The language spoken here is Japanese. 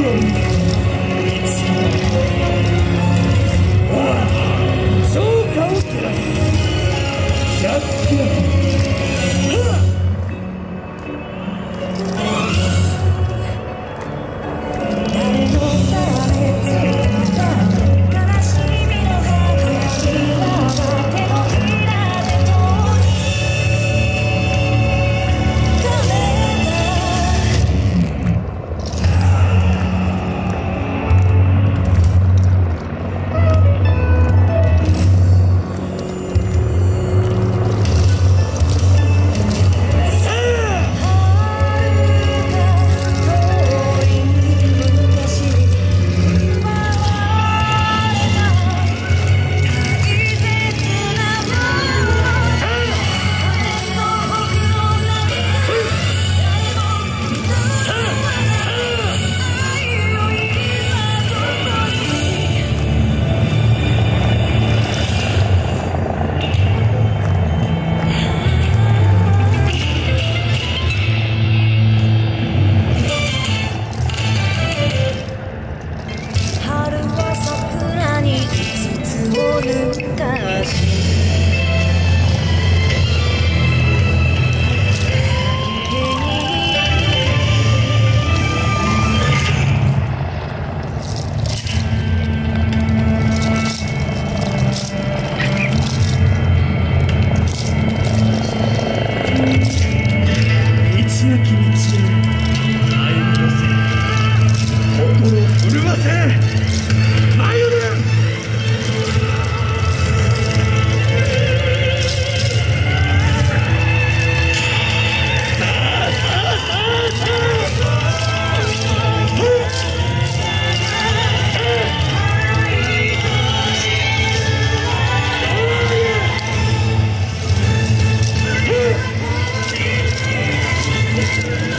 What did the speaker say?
消過を照らす100キロ Thank you.